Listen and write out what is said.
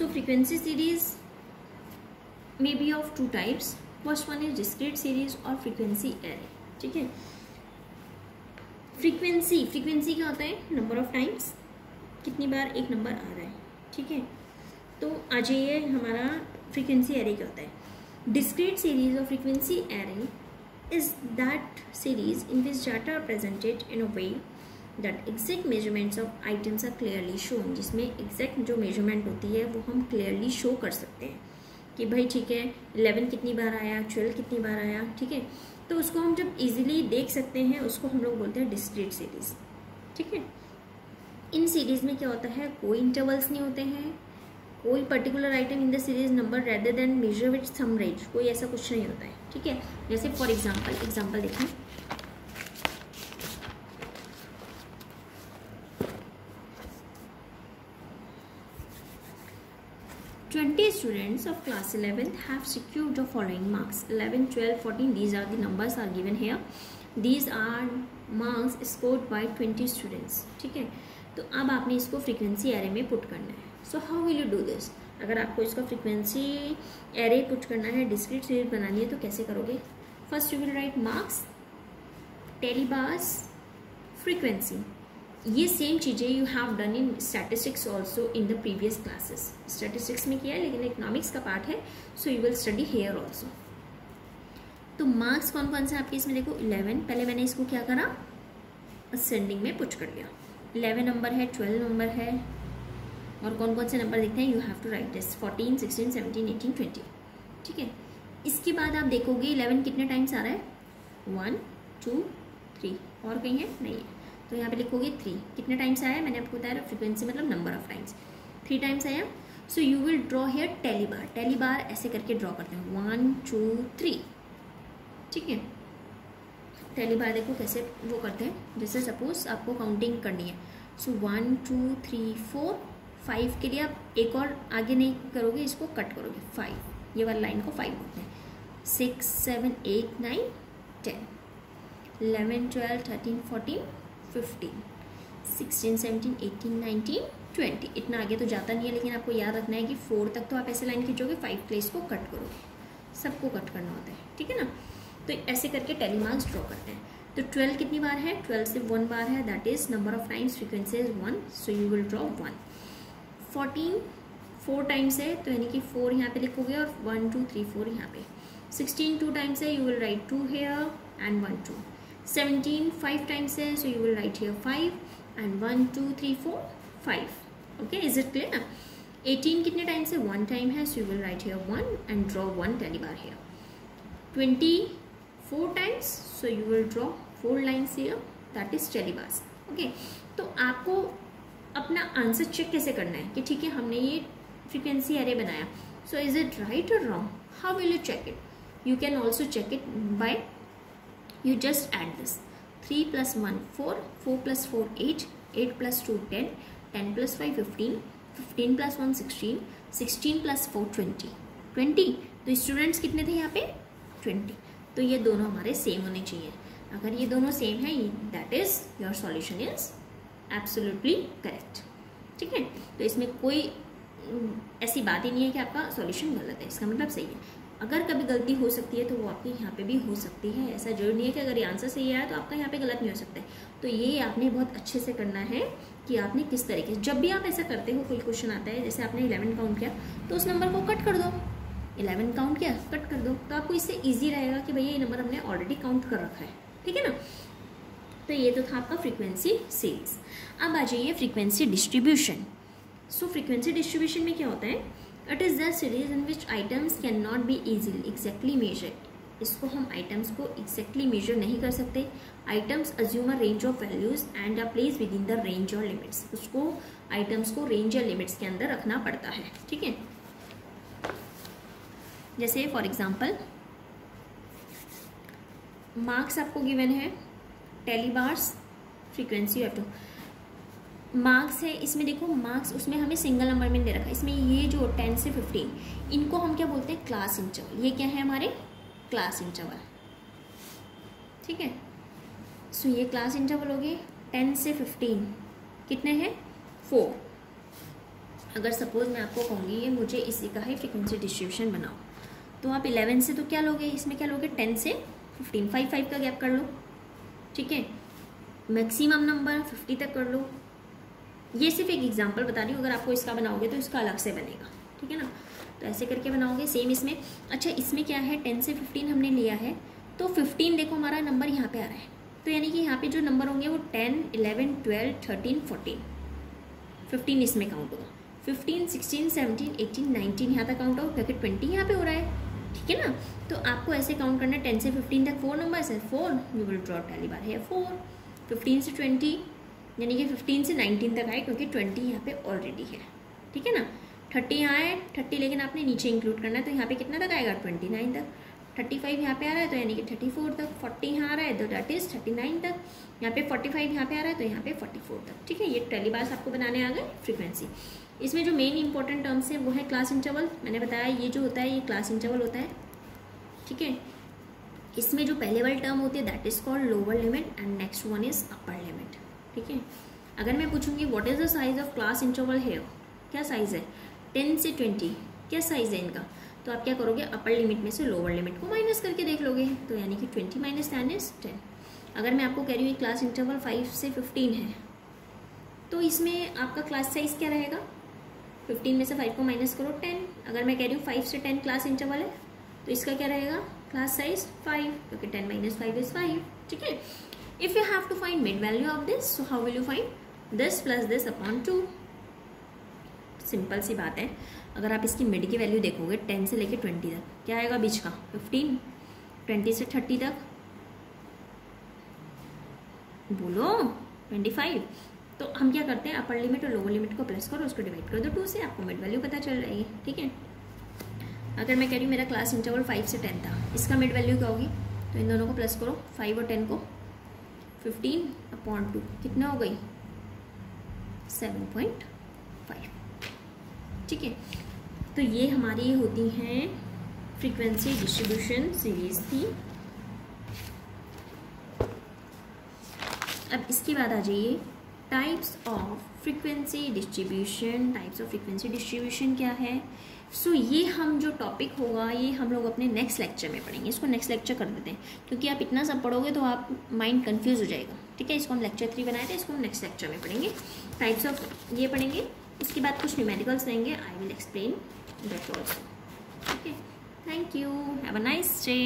So frequency series may be of two types first one is discrete series और frequency array ठीक है? Frequency frequency क्या होता है? नंबर ऑफ़ टाइम्स कितनी बार एक नंबर आ रहा है? ठीक है? तो आ जाइए हमारा फ्रीक्वेंसी एरे क्या होता है? Discrete series of frequency array is that series in which data are presented in a way that exact measurements of items are clearly shown जिसमें एग्जैक्ट जो मेज़रमेंट होती है, वो हम क्लियरली शो कर सकते हैं कि भाई ठीक है इलेवन कितनी बार आया ट्वेल्व कितनी बार आया, ठीक है? तो उसको हम जब इजीली देख सकते हैं, उसको हम लोग बोलते हैं डिस्क्रीट सीरीज़ ठीक है? इन सीरीज़ में क्या होता है, कोई इंटरवल्स नहीं होते हैं, कोई particular item in the series number rather than measure with some range कोई ऐसा कुछ नहीं होता है, ठीक है? जैसे फॉर एग्ज़ाम्पल एग्ज़ाम्पल देखें। Twenty students of class 11th have secured the following marks 11, 12, 14. These are the numbers are given here. These are marks scored by 20 students. ठीक है तो अब आपने इसको फ्रीक्वेंसी एरे में पुट करना है so how will you do this अगर आपको इसका फ्रीक्वेंसी एरे पुट करना है डिस्क्रीट सीरीज़ बनानी है तो कैसे करोगे first you will write marks tally bars frequency ये सेम चीज़ें you have done in statistics also in the previous classes statistics में किया है, लेकिन इकोनॉमिक्स का पार्ट है so you will study here also तो मार्क्स कौन कौन से आपके इसमें? देखो इलेवन पहले मैंने इसको क्या करा? असेंडिंग में पुच कर लिया इलेवन नंबर है ट्वेल्व नंबर है, और कौन कौन से नंबर देखते हैं? You have to write this fourteen sixteen seventeen eighteen twenty ठीक है? इसके बाद आप देखोगे इलेवन कितने टाइम्स आ रहा है? वन टू थ्री और कहीं है? नहीं है. तो यहाँ पे लिखोगे थ्री कितने टाइम्स आया मैंने आपको बताया फ्रीक्वेंसी मतलब number of times three times आया। So you will draw here tally bar tally bar ऐसे करके ड्रॉ करते हैं। वन टू थ्री ठीक है? टेली बार देखो कैसे वो करते हैं। जैसे सपोज़ आपको काउंटिंग करनी है। So one two three four five के लिए आप एक और आगे नहीं करोगे, इसको कट करोगे। फाइव ये वाला लाइन को फाइव बोलते हैं। Six seven eight nine ten eleven twelve thirteen fourteen fifteen sixteen seventeen eighteen nineteen twenty इतना आगे तो जाता नहीं है, लेकिन आपको याद रखना है कि फोर तक तो आप ऐसे लाइन खींचोगे फाइव प्लेस को कट करोगे। सबको कट करना होता है, ठीक है ना? तो ऐसे करके टेलीमार्क्स ड्रॉ करते हैं। तो ट्वेल्व कितनी बार है? ट्वेल्व से वन बार है that is number of times frequency is one so you will draw one fourteen four times है तो यानी कि फोर यहाँ पे लिखोगे और वन टू थ्री फोर यहाँ पे। सिक्सटीन टू टाइम्स है you will write two here and one two 17 5 times here so you will write here 5 and 1 2 3 4 5 okay, is it clear? 18 कितने टाइम से वन टाइम है so you will write here one and draw one tally bar here 24 times so you will draw four lines here that is tally bars okay तो आपको अपना answer check कैसे करना है? कि ठीक है, हमने ये फ्रिक्वेंसी एरे बनाया। सो इज़ इट राइट और wrong how will you check it you can also check it by you just add this. 3 plus 1 4 4 plus 4 8 8 plus 2 10 10 plus 5 15 15 plus 1 16 16 plus 4 20 20 तो स्टूडेंट्स कितने थे यहाँ पे? 20 तो ये दोनों हमारे सेम होने चाहिए। अगर ये दोनों सेम है that is your solution is absolutely correct ठीक है? तो इसमें कोई ऐसी बात ही नहीं है कि आपका सॉल्यूशन गलत है। इसका मतलब सही है। अगर कभी गलती हो सकती है तो वो आपकी यहाँ पे भी हो सकती है। ऐसा ज़रूरी नहीं है कि अगर ये आंसर सही आया तो आपका यहाँ पे गलत नहीं हो सकता है। तो ये आपने बहुत अच्छे से करना है कि आपने किस तरीके से जब भी आप ऐसा करते हो, कोई क्वेश्चन आता है, जैसे आपने इलेवन काउंट किया तो उस नंबर को कट कर दो। इलेवन काउंट किया कट कर दो। तो आपको इससे ईजी रहेगा कि भैया, ये नंबर हमने ऑलरेडी काउंट कर रखा है। ठीक है ना? तो ये तो था आपका फ्रीक्वेंसी सीरीज़ अब आ जाइए frequency distribution so frequency distribution में क्या होता है? It is the series in which items can not be easily exactly measured इसको हम आइटम्स को एग्जैक्टली मेजर नहीं कर सकते। Items assume a range of values and a place within the range और लिमिट्स उसको आइटम्स को रेंज या लिमिट्स के अंदर रखना पड़ता है, ठीक है? जैसे फॉर एग्ज़ाम्पल मार्क्स आपको गिवन है tally bars frequency of two marks है, इसमें देखो मार्क्स उसमें हमें सिंगल नंबर में दे रखा है। इसमें ये जो टेन से फिफ्टीन इनको हम क्या बोलते हैं? क्लास इंटरवल ये क्या है हमारे? क्लास इंटरवल ठीक है? सो ये क्लास इंटरवल हो गए टेन से फिफ्टीन कितने हैं? फोर अगर सपोज़ मैं आपको कहूँगी, ये मुझे इसी का ही फ्रिक्वेंसी डिस्ट्रीब्यूशन बनाओ। तो आप इलेवन से तो क्या लोगे? इसमें क्या लोगे? टेन से फिफ्टीन फाइव फाइव का गैप कर लो। ठीक है? मैक्सिमम नंबर फिफ्टी तक कर लो। ये सिर्फ़ एक एग्ज़ाम्पल बता रही हूँ, अगर आपको इसका बनाओगे तो इसका अलग से बनेगा, ठीक है ना? तो ऐसे करके बनाओगे सेम इसमें। अच्छा इसमें क्या है? टेन से फिफ्टीन हमने लिया है तो फिफ्टीन देखो, हमारा नंबर यहाँ पे आ रहा है। तो यानी कि यहाँ पे जो नंबर होंगे वो ten eleven twelve thirteen fourteen fifteen इसमें काउंट होगा। Fifteen sixteen seventeen eighteen nineteen यहाँ तक काउंट होगा क्योंकि ट्वेंटी यहाँ पे हो रहा है, ठीक है ना? तो आपको ऐसे काउंट करना है टेन से फिफ्टीन तक फोर नंबर है four you will draw tally bar है फोर फिफ्टीन से ट्वेंटी यानी कि फिफ्टीन से नाइनटीन तक आए, क्योंकि ट्वेंटी यहाँ पे ऑलरेडी है। ठीक है ना? थर्टी यहाँ है थर्टी लेकिन आपने नीचे इंक्लूड करना है तो यहाँ पे कितना तक आएगा? ट्वेंटी नाइन तक। थर्टी फाइव यहाँ पे आ रहा है तो यानी कि थर्टी फोर तक। फोर्टी यहाँ आ रहा है तो दैट इज़ थर्टी नाइन तक। यहाँ पे फोर्टी फाइव यहाँ पे आ रहा है तो यहाँ पे फोर्टी फोर तक। ठीक है? ये ट्रेली बार्स आपको बनाने आ गए फ्रीक्वेंसी इसमें जो मेन इंपॉर्टेंट टर्म्स है, वो है क्लास इंटरवल मैंने बताया, ये जो होता है, ये क्लास इंटरवल होता है। ठीक है? इसमें जो पहले वाली टर्म होती है that is called lower limit and next one is upper limit ठीक है? अगर मैं पूछूँगी what is the size of class interval here क्या साइज़ है? टेन से ट्वेंटी क्या साइज़ है इनका? तो आप क्या करोगे? अपर लिमिट में से लोअर लिमिट को माइनस करके देख लोगे। तो यानी कि twenty minus ten is ten अगर मैं आपको कह रही हूँ क्लास इंटरवल फाइव से फिफ्टीन है तो इसमें आपका क्लास साइज़ क्या रहेगा? फिफ्टीन में से फाइव को माइनस करो टेन अगर मैं कह रही हूँ फाइव से टेन क्लास इंटरवल है तो इसका क्या रहेगा? क्लास साइज़ फाइव क्योंकि ten minus five is five ठीक है? If you have to find mid value of this so how will you find this plus this upon two simple सी बात है। अगर आप इसकी मिड की वैल्यू देखोगे टेन से लेके ट्वेंटी तक, क्या आएगा बीच का? फिफ्टीन ट्वेंटी से थर्टी तक? बोलो ट्वेंटी फाइव तो हम क्या करते हैं? अपर लिमिट और लोअर लिमिट को प्लस करो, उसको डिवाइड कर। दो टू से आपको मिड वैल्यू पता चल जाएगी, ठीक है? अगर मैं कह रही हूँ मेरा क्लास इंटरवल फाइव से टेन था, इसका मिड वैल्यू क्या होगी? तो इन दोनों को प्लस करो फाइव और टेन को। फिफ्टीन अपॉन टू कितना हो गई? सेवन पॉइंट फाइव ठीक है? तो ये हमारी होती हैं फ्रीक्वेंसी डिस्ट्रीब्यूशन सीरीज़ थी। अब इसके बाद आ जाइए। Types of frequency distribution types of frequency distribution क्या है? सो so, ये हम जो टॉपिक होगा ये हम लोग अपने नेक्स्ट लेक्चर में पढ़ेंगे। इसको नेक्स्ट लेक्चर कर देते हैं। क्योंकि आप इतना सब पढ़ोगे तो आप माइंड कन्फ्यूज़ हो जाएगा। ठीक है? इसको हम लेक्चर थ्री बनाए थे इसको हम नेक्स्ट लेक्चर में पढ़ेंगे। टाइप्स ऑफ़ ये पढ़ेंगे। इसके बाद कुछ न्यूमेरिकल्स रहेंगे I will explain that also ठीक है? Thank you have a nice day